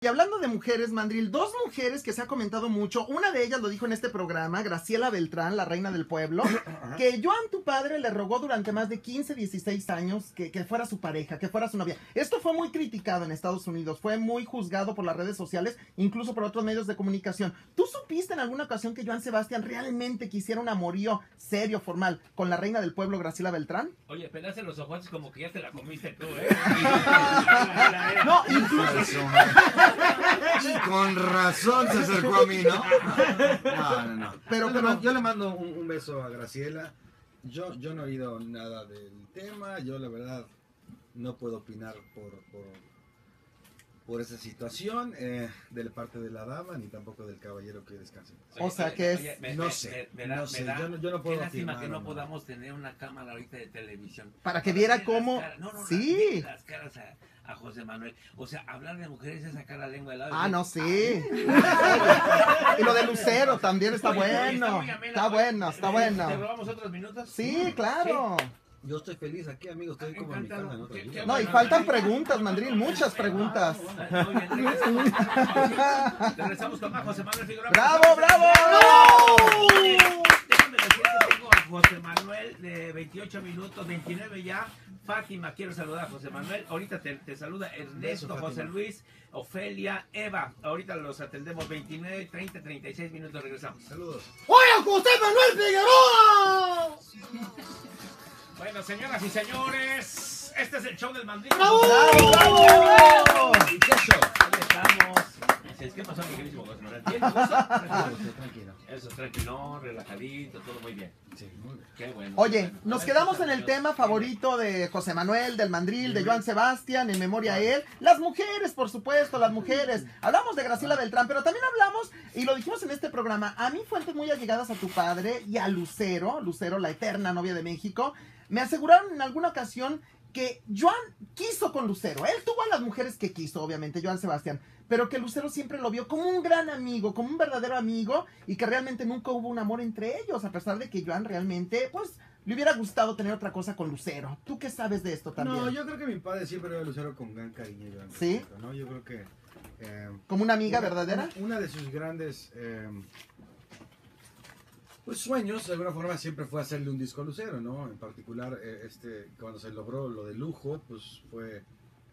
Y hablando de mujeres, Mandril, dos mujeres que se ha comentado mucho, una de ellas lo dijo en este programa, Graciela Beltrán, la reina del pueblo, que Joan, tu padre, le rogó durante más de 15, 16 años que, que, fuera su pareja, que fuera su novia. Esto fue muy criticado en Estados Unidos, fue muy juzgado por las redes sociales, incluso por otros medios de comunicación. ¿Tú supiste en alguna ocasión que Joan Sebastián realmente quisiera un amorío serio, formal, con la reina del pueblo, Graciela Beltrán? Oye, pedace los ojos como que ya te la comiste tú, ¿eh? no, incluso... Con razón se acercó a mí, ¿no? No, no, no. Pero, pero... Yo le mando un, un, beso a Graciela. Yo, yo no he oído nada del tema. Yo, la verdad, no puedo opinar por, por, por esa situación eh, de parte de la dama, ni tampoco del caballero que descanse. o sea, que es... Oye, me, no me, sé, me, me da, no sé. Da, yo, no, yo no puedo Qué lástima afirmar, que no no. podamos tener una cámara ahorita de televisión. Para que viera cómo... las caras. No, no, sí. las, caras a, a, José Manuel. O sea, hablar de mujeres es sacar la lengua del lado. Ah, no, sí. y lo de Lucero también está Oye, bueno. está amena, Está bueno, está ¿Te bueno. robamos otros minutos? Sí, claro. Yo estoy feliz aquí, amigo. Estoy como en mi casa Qué- qué No, y faltan preguntas, Mandril, muchas preguntas. Ah, bien, regresamos. Regresamos con más José Manuel Figueroa. ¡Bravo, bravo! Oye, Déjame decir que tengo a José Manuel de 28 minutos, 29 ya. Fátima, quiero saludar a José Manuel. Ahorita te, te saluda Ernesto, Beso, José Fátima. Luis, Ofelia, Eva. Ahorita los atendemos 29, 30, 36 minutos. Regresamos. Saludos. ¡Oye, José Manuel Figueroa! Bueno, señoras y señores, este es el show del mandril. ¡Bravo, bravo! ¿Y qué show? Ahí estamos. ¿Qué pasó, mi queridísimo José Manuel? ¿Bien? Tranquilo, tranquilo. Eso, tranquilo, relajadito, todo muy bien. Sí, muy bien. Qué bueno. Oye, nos quedamos en el tema favorito de José Manuel, del Mandril, de Joan Sebastián, en memoria a él. Las mujeres, por supuesto, las mujeres. Hablamos de Graciela Beltrán, pero también hablamos, y lo dijimos en este programa, a mí fuentes muy allegadas a tu padre y a Lucero, Lucero, la eterna novia de México, me aseguraron en alguna ocasión que Joan quiso con Lucero. Él tuvo a las mujeres que quiso, obviamente, Joan Sebastián, pero que Lucero siempre lo vio como un gran amigo, como un verdadero amigo, y que realmente nunca hubo un amor entre ellos, a pesar de que Joan realmente, pues, le hubiera gustado tener otra cosa con Lucero. ¿Tú qué sabes de esto también? No, yo creo que mi padre siempre ve a Lucero con gran cariño ¿Sí? ¿no? Yo creo que... eh, ¿Como una amiga una- verdadera? Una, una de sus grandes eh, pues sueños, de alguna forma, siempre fue hacerle un disco a Lucero, ¿no? En particular, eh, este, cuando se logró lo de lujo, pues fue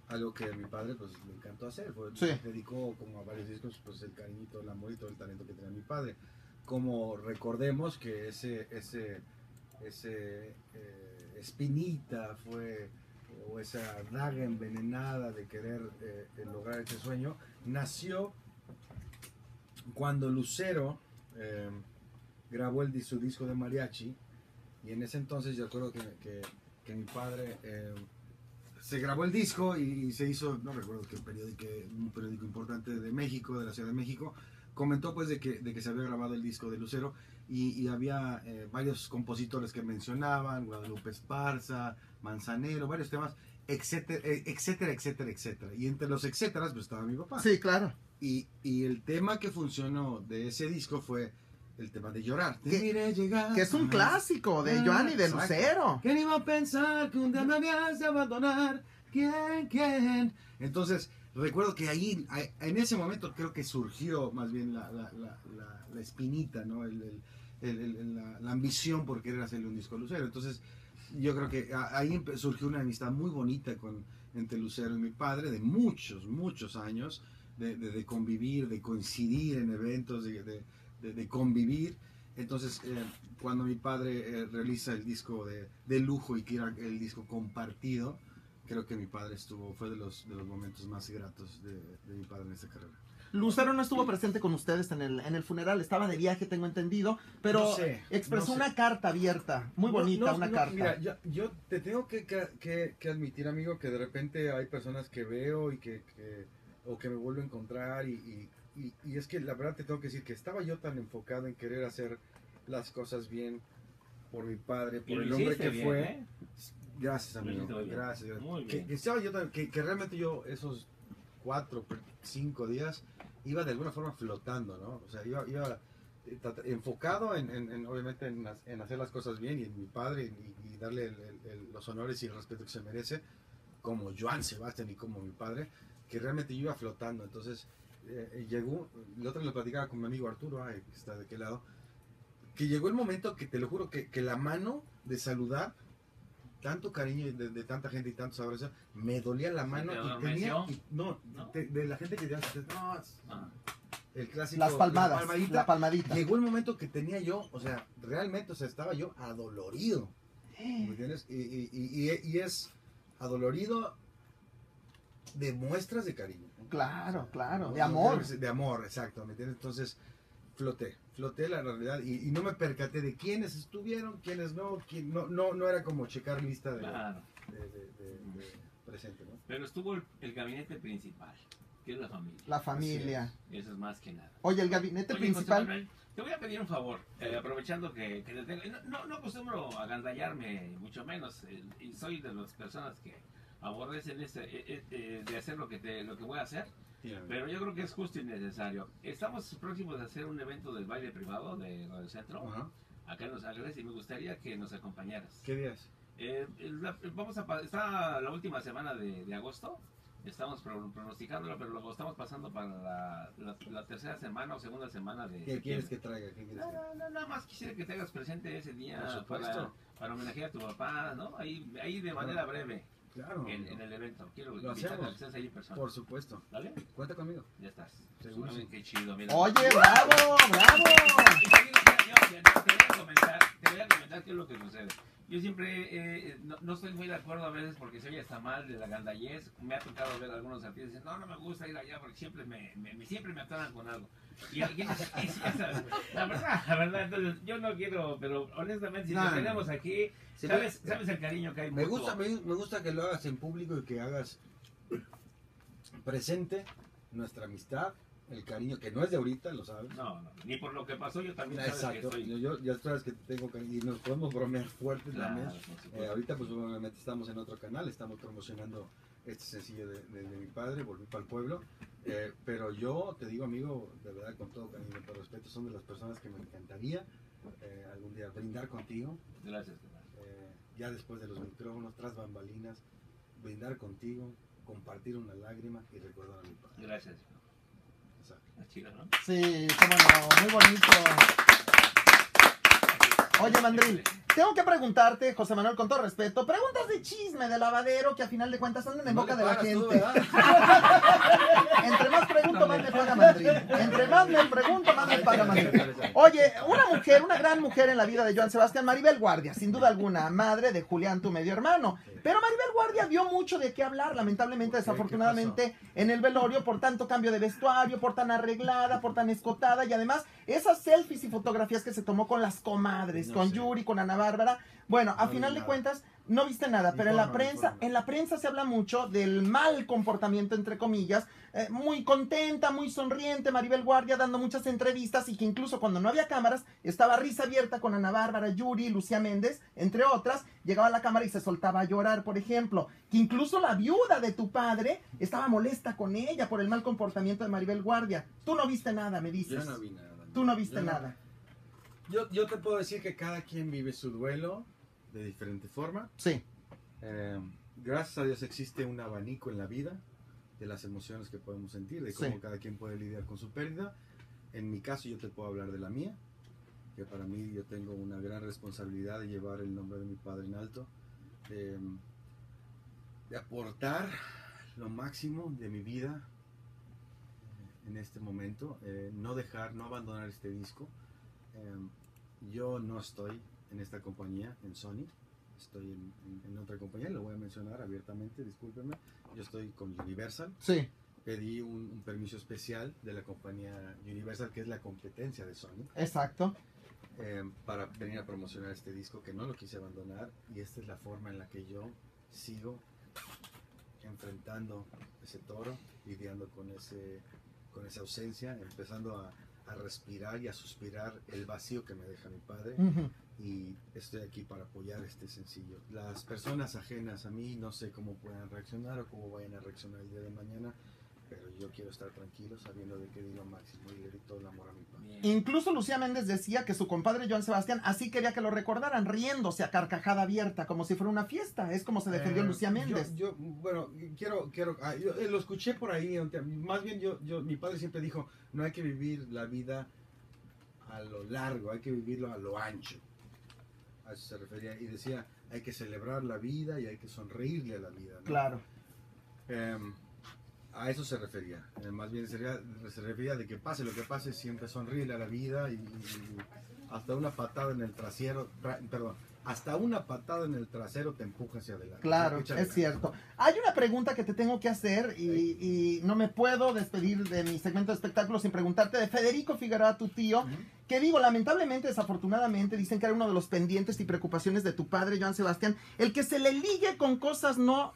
algo que mi padre pues le encantó hacer. Fue, Sí. Dedicó como a varios discos pues el cariñito, el amor y todo el talento que tenía mi padre. Como recordemos que ese, ese, ese eh, espinita fue o esa daga envenenada de querer eh, lograr ese sueño, nació cuando Lucero eh, grabó el, su disco de mariachi y en ese entonces yo recuerdo que, que- que mi padre eh, se grabó el disco y, y se hizo, no recuerdo qué periódico, un periódico importante de México, de la Ciudad de México, comentó pues de que, de que se había grabado el disco de Lucero y, y había eh, varios compositores que mencionaban, Guadalupe Esparza, Manzanero, varios temas, etcétera, eh, etcétera, etcétera, etcétera. Y entre los etcéteras pues estaba mi papá. Sí, claro. Y, y el tema que funcionó de ese disco fue el tema de llorar. Te Que- miré llegar. Que es un clásico de Ah, Joan y de exacto. Lucero. ¿Quién iba a pensar que un día me habías de abandonar? ¿Quién, quién? Entonces, recuerdo que ahí, en ese momento creo que surgió más bien la, la, la, la- la espinita, ¿no? El- el- el- el- la, la ambición por querer hacerle un disco a Lucero. Entonces, yo creo que ahí surgió una amistad muy bonita con, entre Lucero y mi padre, de muchos, muchos años, de, de- de convivir, de coincidir en eventos, de, de- de- de convivir. Entonces, eh, cuando mi padre eh, realiza el disco de, de lujo y que era el disco compartido, creo que mi padre estuvo, fue de los, de los momentos más gratos de, de mi padre en esta carrera. Lucero no estuvo presente con ustedes en el, en el funeral, estaba de viaje, tengo entendido, pero No sé, expresó no sé. una carta abierta, muy No, bonita, no, una no, carta. Mira, yo, yo te tengo que, que- que- que admitir, amigo, que de repente hay personas que veo y que, que- o que me vuelvo a encontrar y, y- y- y es que la verdad te tengo que decir que estaba yo tan enfocado en querer hacer las cosas bien por mi padre, por el hombre hiciste que bien, fue. ¿eh? Gracias, amigo. Gracias. Que, que estaba yo tan- que, que realmente yo esos cuatro, cinco días iba de alguna forma flotando, ¿no? O sea, iba, iba eh, enfocado en, en- en, obviamente en, en hacer las cosas bien y en mi padre y, y darle el- el- el- los honores y el respeto que se merece como Joan Sebastián y como mi padre que realmente yo iba flotando. Entonces, eh, eh, llegó, la otra lo platicaba con mi amigo Arturo, ay, que está de aquel lado, que llegó el momento que te lo juro que, que la mano de saludar, tanto cariño de, de tanta gente y tantos abrazos, me dolía la mano y tenía, y- no, ¿No? te- de la gente que ya, no, Ah, el clásico, Las la palmadas, palmadita, la palmadita. Llegó el momento que tenía yo, o sea, realmente, o sea, estaba yo adolorido. ¿Me entiendes? Y- y- y es adolorido de muestras de cariño. Claro, claro, de amor. De amor, exacto, ¿me entiendes? Entonces, floté, floté la realidad y, y no me percaté de quiénes estuvieron, quiénes no, quién, no, no, no era como checar lista de, claro. de- de- de- de presente, ¿no? Pero estuvo el, el gabinete principal, que es la familia. La familia. Eso es más que nada. Oye, el gabinete Oye, José principal. Manuel, te voy a pedir un favor, eh, aprovechando que, que te tengo- no, no, no acostumbro a gandallarme, mucho menos, eh, y soy de las personas que aborrecen ese, eh, eh, eh, de hacer lo que, te, lo que voy a hacer, pero yo creo que es justo y necesario. Estamos próximos a hacer un evento del baile privado de Radio Centro, acá en Los Ángeles, y me gustaría que nos acompañaras. ¿Qué días? Eh, la- vamos a, está la última semana de, de agosto. Estamos pro- pronosticándolo, pero lo estamos pasando para la, la- la tercera semana o segunda semana de. ¿Qué quieres que traiga? ¿Qué quieres No, que- nada más quisiera que te hagas presente ese día para, para homenajear a tu papá, ¿no? Ahí, ahí de manera breve Claro, en, en el evento. Quiero Lo hacemos. que estés ahí en persona. por supuesto. ¿Vale? Cuenta conmigo. Ya estás. Seguro. Ay, Qué chido, mira. Oye, bravo, bravo. Y te digo, ya, yo- ya, te voy a comentar, te voy a comentar qué es lo que sucede. Yo siempre eh, no, no estoy muy de acuerdo a veces porque se oye hasta mal de la gandallez. Me ha tocado ver a algunos artistas dicen, no, no me gusta ir allá porque siempre me, me- me- siempre me atoran con algo. Y alguien la verdad, la verdad, entonces yo no quiero, pero honestamente si No, te no. tenemos aquí, sabes, sabes el cariño que hay Me gusta, me, me gusta que lo hagas en público y que hagas presente nuestra amistad, el cariño, que no es de ahorita, lo sabes. No, no, ni por lo que pasó yo también sabes Exacto. que Yo, soy... yo- ya sabes que tengo cariño y nos podemos bromear fuerte Claro, también. Eh, ahorita pues obviamente estamos en otro canal, estamos promocionando este sencillo de, de- de mi padre, Volví para el Pueblo. Eh, pero yo te digo amigo, de verdad con todo cariño y todo respeto, son de las personas que me encantaría eh, algún día brindar contigo, Gracias, eh, ya después de los micrófonos, tras bambalinas, brindar contigo, compartir una lágrima y recordar a mi padre. Gracias. Sí, cómo no, muy bonito. Oye, Mandril, tengo que preguntarte, José Manuel, con todo respeto, preguntas de chisme, de lavadero, que a final de cuentas andan en No boca de la tú, gente. Entre más pregunto, más me paga Mandril. Entre más me pregunto, más me paga Mandril. Oye, una mujer, una gran mujer en la vida de Joan Sebastián, Maribel Guardia, sin duda alguna, madre de Julián, tu medio hermano. Pero Maribel Guardia dio mucho de qué hablar, lamentablemente, ¿Por qué? ¿Qué desafortunadamente, en el velorio, por tanto cambio de vestuario, por tan arreglada, por tan escotada, y además esas selfies y fotografías que se tomó con las comadres, No con sé. Yuri, con Ana Bárbara. Bueno, a No final de cuentas, no viste nada, pero en la prensa, en la prensa se habla mucho del mal comportamiento, entre comillas, eh, muy contenta, muy sonriente, Maribel Guardia dando muchas entrevistas y que incluso cuando no había cámaras estaba risa abierta con Ana Bárbara, Yuri, Lucía Méndez, entre otras, llegaba a la cámara y se soltaba a llorar, por ejemplo, que incluso la viuda de tu padre estaba molesta con ella por el mal comportamiento de Maribel Guardia. Tú no viste nada, me Yo dices. no vi nada. Tú no viste Yo no- nada. Yo, yo te puedo decir que cada quien vive su duelo de diferente forma. Sí, Eh, gracias a Dios existe un abanico en la vida de las emociones que podemos sentir, de cómo Sí. cada quien puede lidiar con su pérdida. En mi caso yo te puedo hablar de la mía, que para mí yo tengo una gran responsabilidad de llevar el nombre de mi padre en alto, de, de aportar lo máximo de mi vida en este momento, eh, no dejar, no abandonar este disco. Eh, yo no estoy en esta compañía, en Sony, estoy en, en- en otra compañía, lo voy a mencionar abiertamente, discúlpenme. Yo estoy con Universal. sí, Pedí un, un permiso especial de la compañía Universal, que es la competencia de Sony, exacto. eh, para venir a promocionar este disco, que no lo quise abandonar. Y esta es la forma en la que yo sigo enfrentando ese toro, lidiando con, ese, con esa ausencia, empezando a, a respirar y a suspirar el vacío que me deja mi padre y estoy aquí para apoyar este sencillo. Las personas ajenas a mí no sé cómo puedan reaccionar o cómo vayan a reaccionar el día de mañana, pero yo quiero estar tranquilo sabiendo de que di lo máximo y le di todo el amor a mi padre. Incluso Lucía Méndez decía que su compadre Joan Sebastián así quería que lo recordaran, riéndose a carcajada abierta, como si fuera una fiesta. Es como se defendió Eh, Lucía Méndez. Yo, yo, bueno, quiero, quiero, ah, yo, eh, lo escuché por ahí, más bien yo, yo, mi padre siempre dijo, no hay que vivir la vida a lo largo, hay que vivirlo a lo ancho. A eso se refería y decía, hay que celebrar la vida y hay que sonreírle a la vida. ¿no? Claro. Em, a eso se refería. Eh, más bien sería- se refería de que pase lo que pase, siempre sonríele a la vida y, y hasta una patada en el trasero, tra- perdón, hasta una patada en el trasero te empuja hacia adelante. Claro, es ganas. cierto. Hay una pregunta que te tengo que hacer y, y no me puedo despedir de mi segmento de espectáculos sin preguntarte de Federico Figueroa, tu tío. Que digo, lamentablemente, desafortunadamente, dicen que era uno de los pendientes y preocupaciones de tu padre, Joan Sebastián, el que se le ligue con cosas no,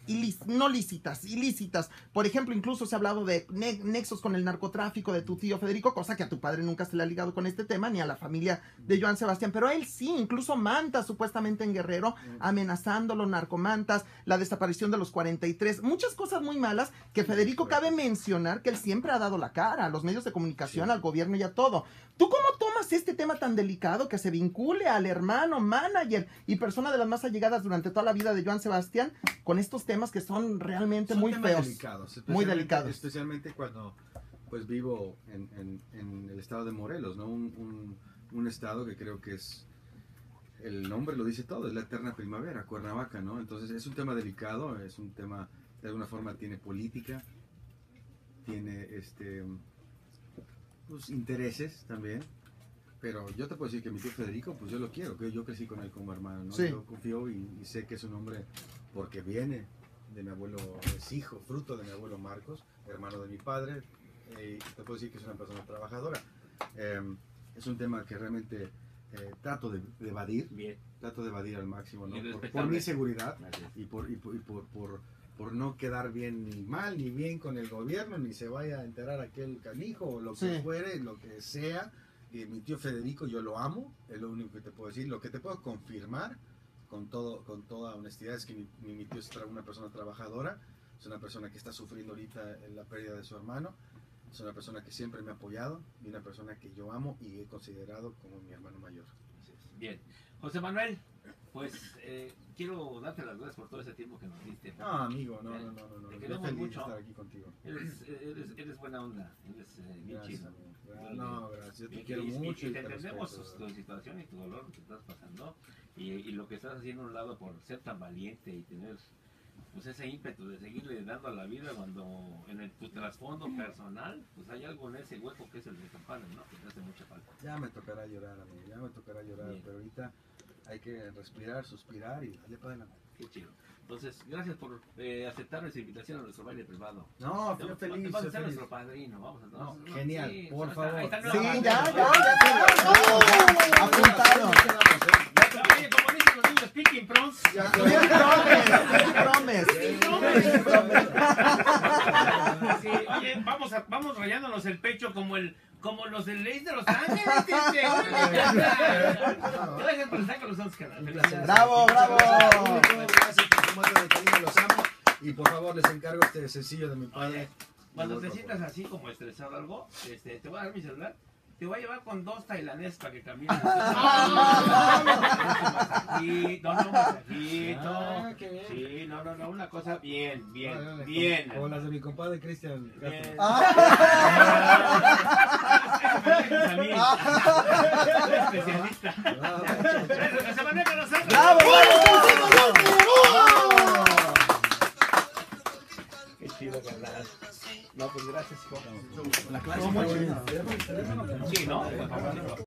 no lícitas, ilícitas. Por ejemplo, incluso se ha hablado de ne- nexos con el narcotráfico de tu tío Federico, cosa que a tu padre nunca se le ha ligado con este tema, ni a la familia de Joan Sebastián, pero a él sí, incluso mantas supuestamente en Guerrero, amenazándolo, narcomantas, la desaparición de los 43, muchas cosas muy malas que Federico cabe mencionar que él siempre ha dado la cara a los medios de comunicación, Sí. al gobierno y a todo. ¿Tú cómo tomas este tema tan delicado que se vincule al hermano, manager y persona de las más allegadas durante toda la vida de Joan Sebastián con estos temas que son realmente Son muy temas feos? delicados, Muy delicados. Especialmente cuando pues vivo en, en- en el estado de Morelos, ¿no? Un, un- un estado que creo que es, el nombre lo dice todo, es la eterna primavera, Cuernavaca, ¿no? Entonces es un tema delicado, es un tema, de alguna forma tiene política, tiene este, pues, intereses también. Pero yo te puedo decir que mi tío Federico, pues yo lo quiero, que yo crecí con él como hermano, ¿no? Sí. Yo confío y, y sé que es un hombre porque viene de mi abuelo, es hijo, fruto de mi abuelo Marcos, hermano de mi padre, eh, y te puedo decir que es una persona trabajadora. Eh, es un tema que realmente eh, trato de, de evadir, Bien. trato de evadir al máximo, ¿no? Por, por mi seguridad Gracias. y por, y por, y por, por- por no quedar bien ni mal ni bien con el gobierno, ni se vaya a enterar aquel canijo o lo que Sí. fuere, lo que sea. Y mi tío Federico, yo lo amo, es lo único que te puedo decir. Lo que te puedo confirmar con, todo, con toda honestidad es que mi, mi- mi tío es una persona trabajadora, es una persona que está sufriendo ahorita la pérdida de su hermano, es una persona que siempre me ha apoyado y una persona que yo amo y he considerado como mi hermano mayor. Bien. José Manuel, pues eh, quiero darte las gracias por todo ese tiempo que nos diste. No, amigo, no, no, no, no, no. Te queremos feliz mucho. de estar aquí contigo. Eres, eres, eres buena onda, eres eh, bien chido. No, gracias. Yo te Y- quiero y- mucho y y te te entendemos respeto, tu, tu situación y tu dolor que estás pasando y, y lo que estás haciendo a un lado por ser tan valiente y tener pues ese ímpetu de seguirle dando a la vida cuando en el, tu trasfondo personal pues hay algo en ese hueco que es el de campana, ¿no? Que te hace mucha falta. Ya me tocará llorar, amigo. Ya me tocará llorar. Bien. Pero ahorita hay que respirar, suspirar y darle para adelante. Qué chido. Entonces, gracias por eh, aceptar nuestra invitación a nuestro baile privado. No, Te- fui te- feliz. vas a ser feliz. nuestro padrino, vamos a No, no, genial, sí, por favor. ahí está Sí, ya, padrino. ya, Apuntado. Oye, como dicen los niños, picking. Ya, Promes, promes. Oye, vamos, a, vamos rayándonos el pecho como el como los del Ley de Los Ángeles. este. Gracias por estar con nosotros, canal. Felicidades. Bravo, bravo. Gracias por su muestra de cariño, los amo. Y por favor, les encargo este sencillo de mi padre. Oye, Cuando te sientas así como estresado o algo, este, te voy a dar mi celular. Te voy a llevar con dos tailandés para que masajito, no, un masajito. Ah. Sí, no, no, no, una cosa bien, bien, bien. Como las de mi compadre Cristian. Especialista. Ah. Chido, carnal. No, pues gracias, hijo. La clase. Sí, ¿no?